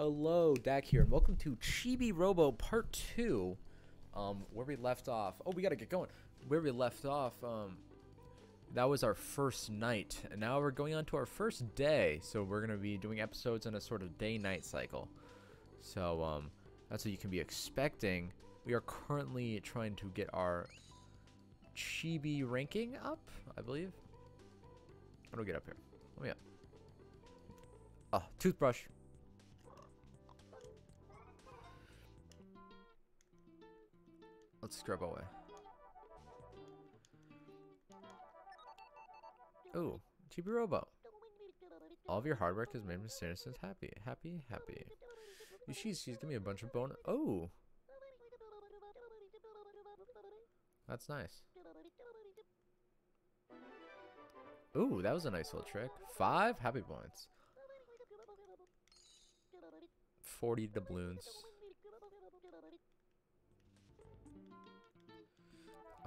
Hello, Dak here, and welcome to Chibi Robo Part 2. Um, where we left off. Oh, we gotta get going. Where we left off, um, that was our first night, and now we're going on to our first day. So we're gonna be doing episodes in a sort of day-night cycle. So, um, that's what you can be expecting. We are currently trying to get our Chibi ranking up, I believe. How do we get up here? Me up. Oh, toothbrush. Let's scrub away. Ooh, Chibi Robo. All of your hard work has made Miss Sanderson's happy. Happy, happy. She's, she's giving me a bunch of bone. Oh! That's nice. Ooh, that was a nice little trick. Five happy points. 40 doubloons.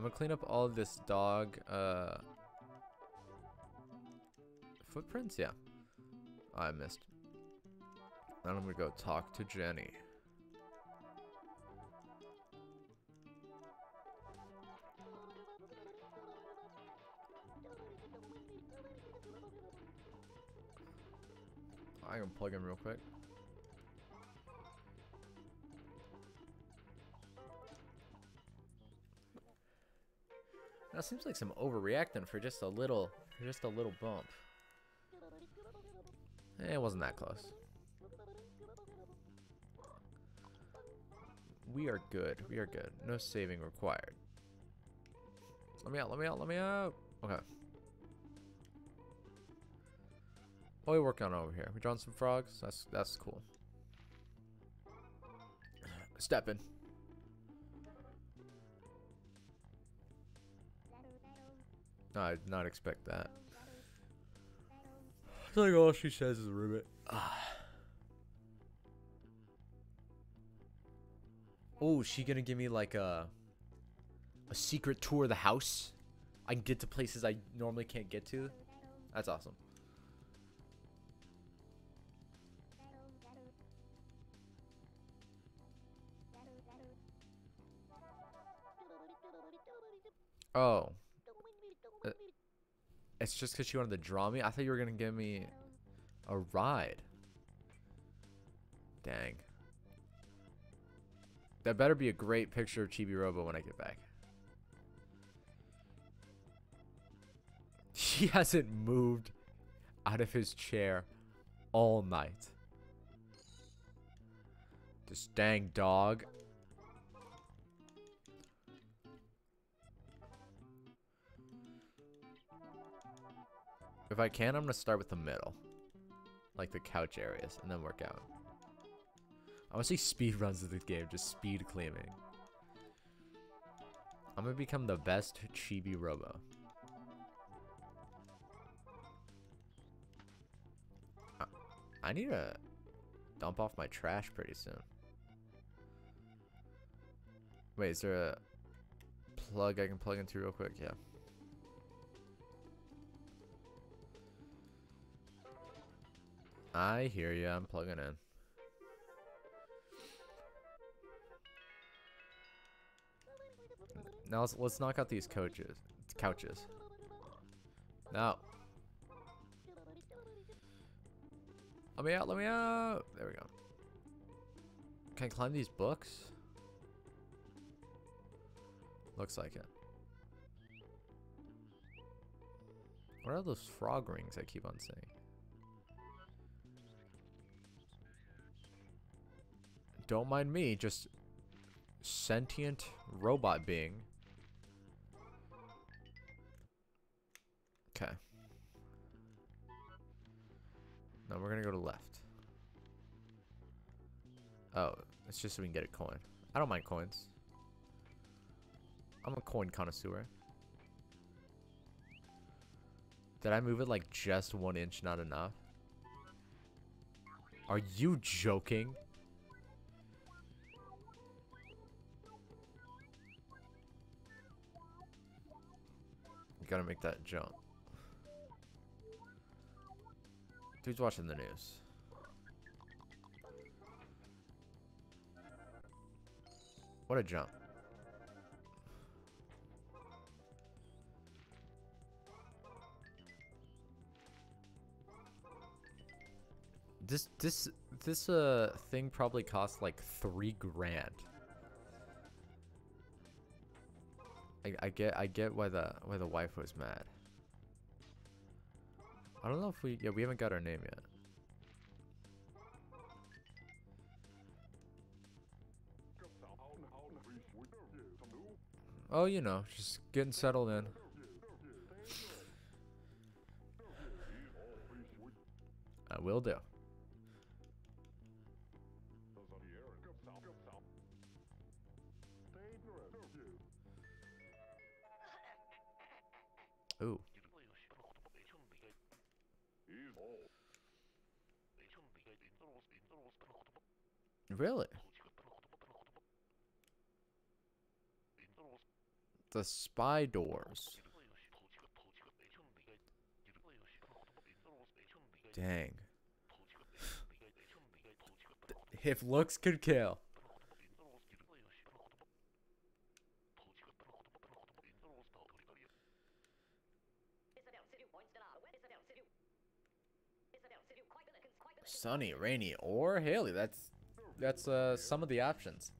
I'm gonna clean up all of this dog uh, footprints. Yeah, I missed. Then I'm gonna go talk to Jenny. I can plug in real quick. That seems like some overreacting for just a little, just a little bump. Eh, it wasn't that close. We are good. We are good. No saving required. Let me out. Let me out. Let me out. Okay. What are we working on over here? We drawing some frogs. That's that's cool. Stepping. No, I did not expect that. It's like all she says is ribbit. oh, she gonna give me like a a secret tour of the house? I can get to places I normally can't get to. That's awesome. Oh. It's just because she wanted to draw me? I thought you were going to give me a ride. Dang. That better be a great picture of Chibi Robo when I get back. He hasn't moved out of his chair all night. This dang dog. If I can, I'm to start with the middle. Like the couch areas, and then work out. I want to see speed runs of this game, just speed claiming. I'm to become the best Chibi Robo. I need to dump off my trash pretty soon. Wait, is there a plug I can plug into real quick? Yeah. I hear you. I'm plugging in. Now let's, let's knock out these coaches, couches. Now. Let me out, let me out. There we go. Can I climb these books? Looks like it. What are those frog rings I keep on saying? Don't mind me, just sentient robot being. Okay. Now we're gonna go to left. Oh, it's just so we can get a coin. I don't mind coins. I'm a coin connoisseur. Did I move it like just one inch not enough? Are you joking? gotta make that jump. Dude's watching the news. What a jump. This this this uh thing probably costs like three grand. I, I get I get why the why the wife was mad. I don't know if we yeah we haven't got our name yet. Oh, you know, just getting settled in. I will do. Ooh. Really? The Spydorz. Dang. if looks could kill. Sunny, rainy, or Haley. That's that's uh, some of the options.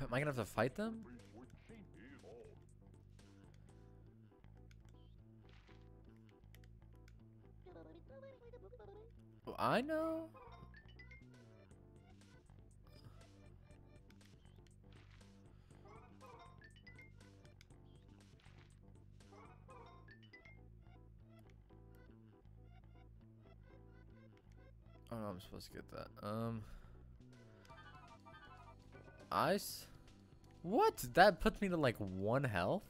Am I gonna have to fight them? I know. I'm supposed to get that. Um, ice. What? That puts me to like one health.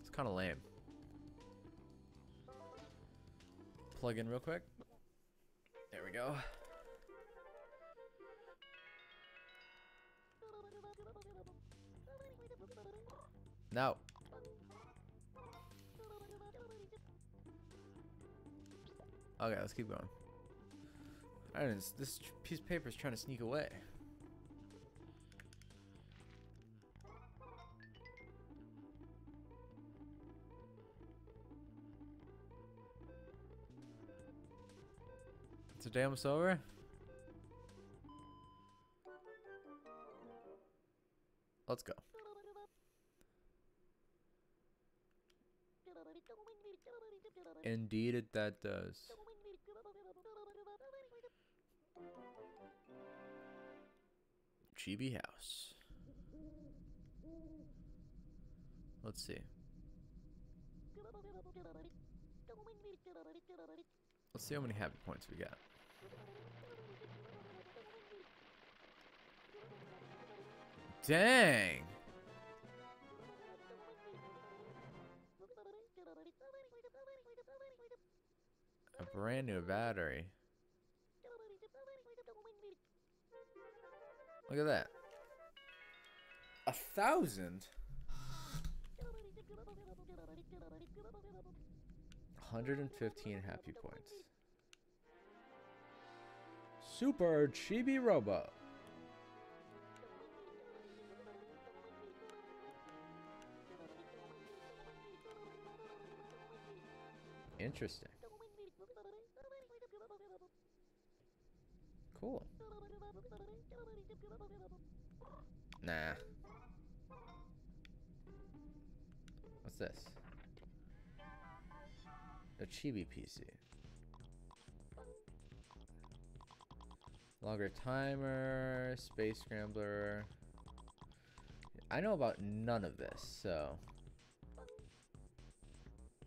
It's kind of lame. Plug in real quick. There we go. Now. Okay, let's keep going. I don't know, this piece of paper is trying to sneak away. It's a almost over. Let's go. Indeed, it that does. Chibi House. Let's see. Let's see how many happy points we got. Dang! A brand new battery. Look at that. A thousand? 115 happy points. Super Chibi Robo. Interesting. Cool. Nah. What's this? A chibi PC. Longer timer, space scrambler. I know about none of this, so.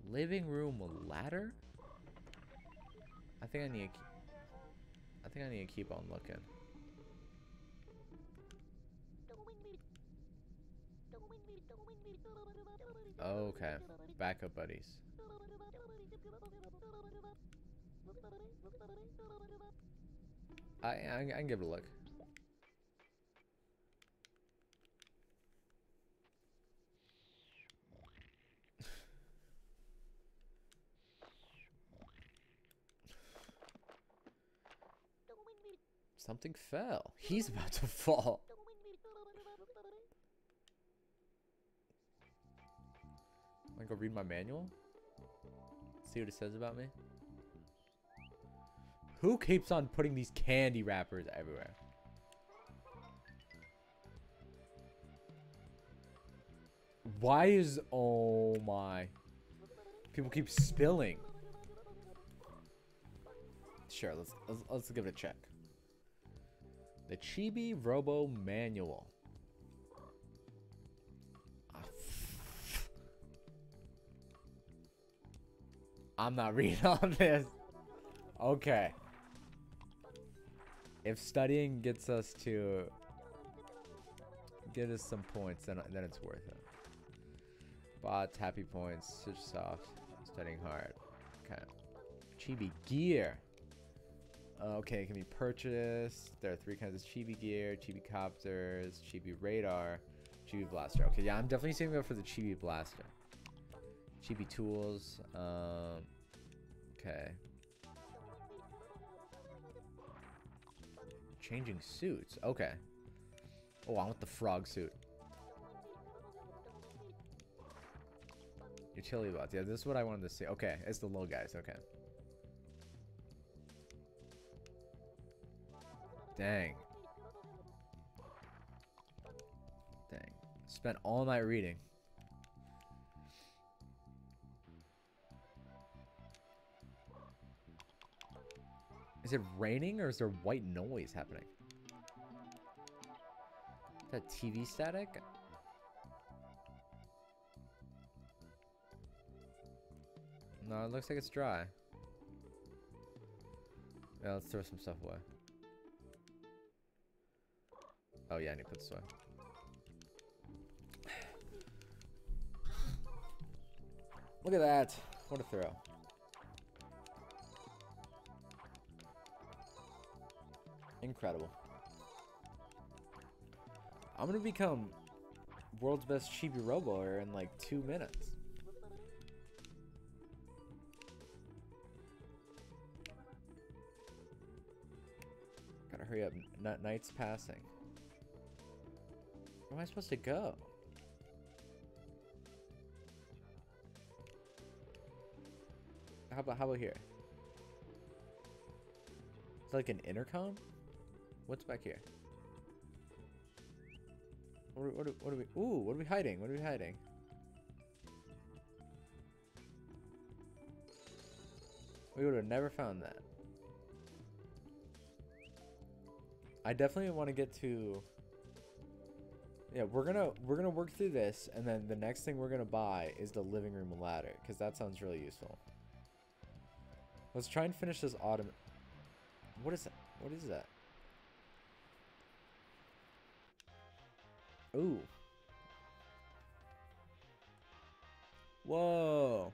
Living room ladder? I think I need I think I need to keep on looking. Okay. Backup buddies. I, I, I can give it a look. Something fell. He's about to fall. Go read my manual. See what it says about me. Who keeps on putting these candy wrappers everywhere? Why is... Oh my. People keep spilling. Sure, let's, let's, let's give it a check. The Chibi Robo Manual. I'm not reading on this. Okay. If studying gets us to get us some points, then then it's worth it. Bots, happy points, switch soft, studying hard. Okay. Chibi gear. Okay, it can be purchased. There are three kinds of chibi gear, chibi copters, chibi radar, chibi blaster. Okay, yeah, I'm definitely saving up for the chibi blaster. Chibi tools. Um, okay. Changing suits. Okay. Oh, I want the frog suit. Utility bots. Yeah, this is what I wanted to see. Okay, it's the little guys. Okay. Dang. Dang. Spent all night reading. Is it raining or is there white noise happening? Is that TV static? No, it looks like it's dry. Yeah, let's throw some stuff away. Oh yeah, I need to put this away. Look at that. What a throw. Incredible. I'm gonna become world's best chibi robo in like two minutes. Gotta hurry up. N night's passing. Where am I supposed to go? How about how about here? It's like an intercom? What's back here? What, what, what are we? Ooh, what are we hiding? What are we hiding? We would have never found that. I definitely want to get to. Yeah, we're gonna we're gonna work through this, and then the next thing we're gonna buy is the living room ladder, because that sounds really useful. Let's try and finish this autumn. What is that? What is that? Ooh. Whoa.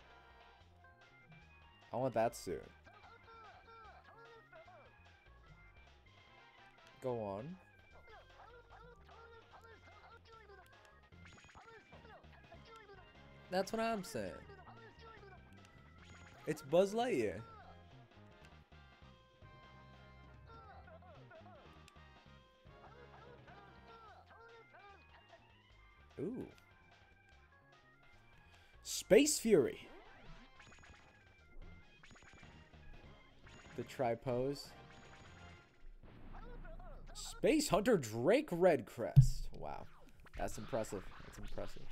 I want that suit. Go on. That's what I'm saying. It's Buzz Lightyear. Space Fury. The tripose. Space Hunter Drake Redcrest. Wow. That's impressive. That's impressive.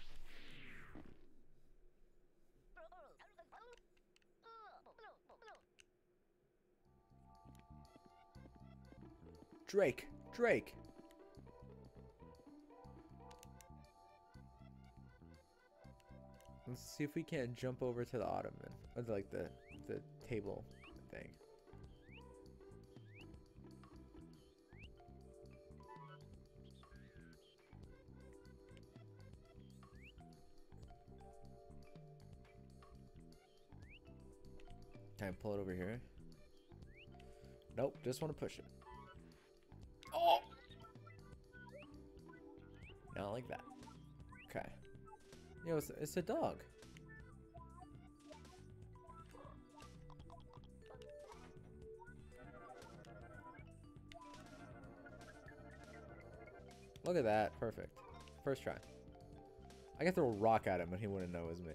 Drake. Drake. Let's see if we can't jump over to the ottoman. Or like the, the table thing. Can I pull it over here? Nope, just want to push it. Oh! Not like that. Okay. Yo, it's, it's a dog. Look at that. Perfect. First try. I could throw a rock at him and he wouldn't know it was me.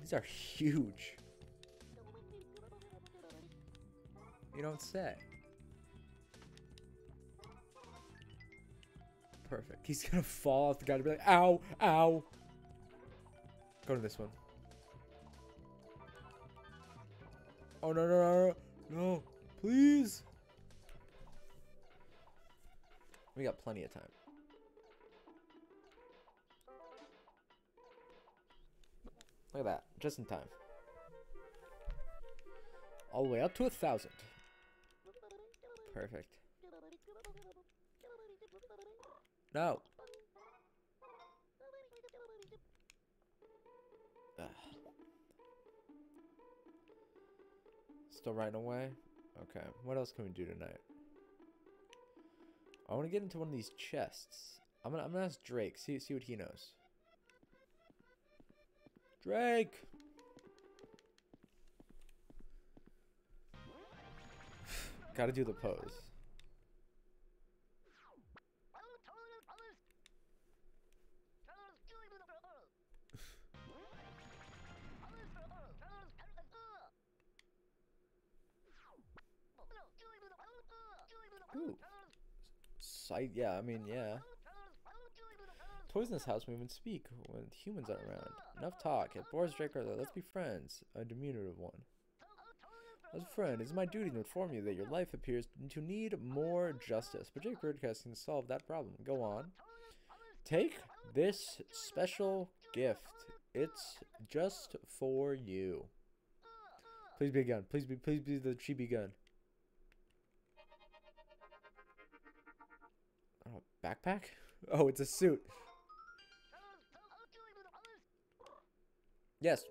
These are huge. You don't say. Perfect. He's gonna fall off the guy to be like, ow, ow. Go to this one. Oh, no, no, no, no. No, please. We got plenty of time. Look at that. Just in time. All the way up to a thousand. Perfect. No. Ugh. Still riding away? Okay. What else can we do tonight? I want to get into one of these chests. I'm gonna I'm gonna ask Drake, see see what he knows. Drake! Gotta do the pose. Sight, yeah, I mean, yeah. Toys in this house even speak when humans aren't around. Enough talk. If Boris Drake are there, let's be friends. A diminutive one. As a friend, it is my duty to inform you that your life appears to need more justice, but Drake Redcrest can solve that problem. Go on. Take this special gift. It's just for you. Please be a gun. Please be please be the chibi gun. Backpack? Oh, it's a suit. Yes.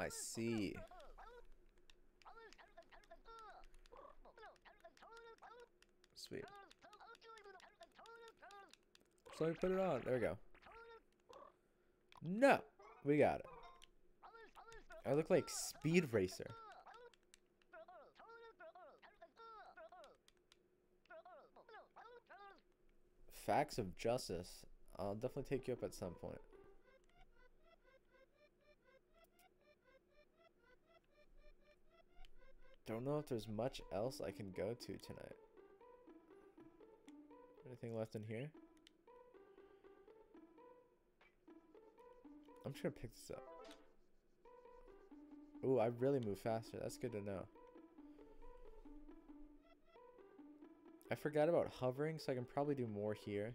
I see. Sweet. So me put it on. There we go. No! We got it. I look like Speed Racer. Facts of Justice. I'll definitely take you up at some point. Don't know if there's much else I can go to tonight. Anything left in here? I'm just gonna pick this up. Ooh, I really move faster. That's good to know. I forgot about hovering, so I can probably do more here.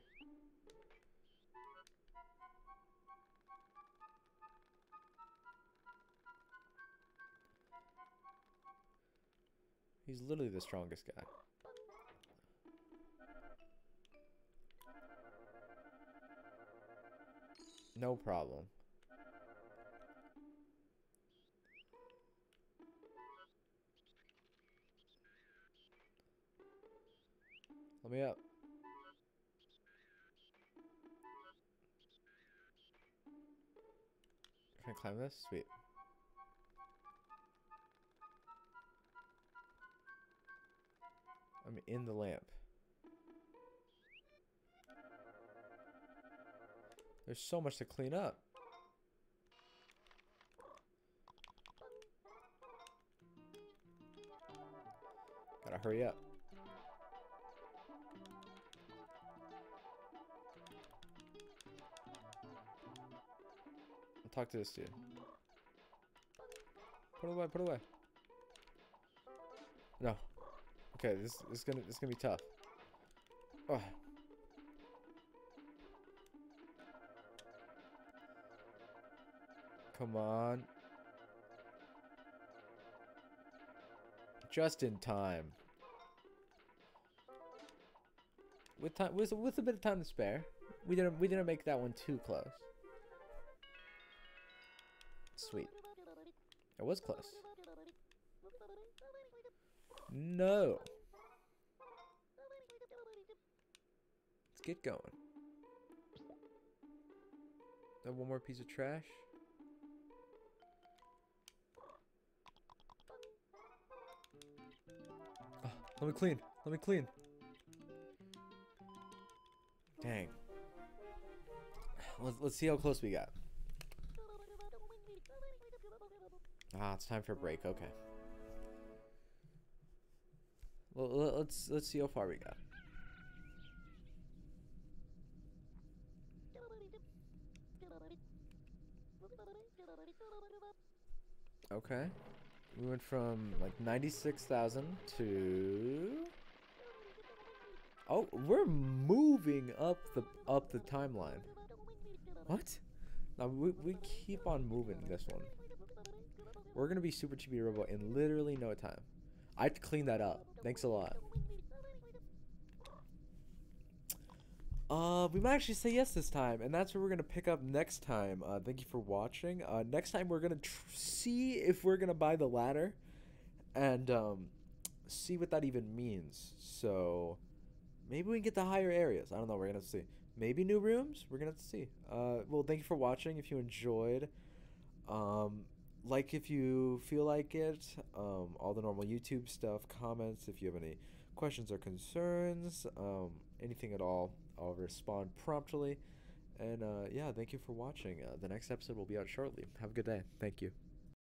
He's literally the strongest guy. No problem. Me up. Can I climb this? Sweet. I'm in the lamp. There's so much to clean up. Gotta hurry up. Talk to this dude. Put it away, put it away. No. Okay, this, is gonna this is gonna be tough. Oh. Come on. Just in time. With time with with a bit of time to spare. We didn't we didn't make that one too close. Sweet. It was close. No. Let's get going. That one more piece of trash. Oh, let me clean. Let me clean. Dang. Let's, let's see how close we got. Ah, it's time for a break. Okay. Well, let's let's see how far we got. Okay. We went from like 96,000 to Oh, we're moving up the up the timeline. What? Now we, we keep on moving this one. We're gonna be super chibi robot in literally no time. I have to clean that up. Thanks a lot. Uh, we might actually say yes this time, and that's what we're gonna pick up next time. Uh, thank you for watching. Uh, next time we're gonna see if we're gonna buy the ladder, and um, see what that even means. So, maybe we can get the higher areas. I don't know. We're gonna see. Maybe new rooms. We're gonna have to see. Uh, well, thank you for watching. If you enjoyed, um, like if you feel like it. Um, all the normal YouTube stuff, comments. If you have any questions or concerns, um, anything at all, I'll respond promptly. And uh, yeah, thank you for watching. Uh, the next episode will be out shortly. Have a good day. Thank you.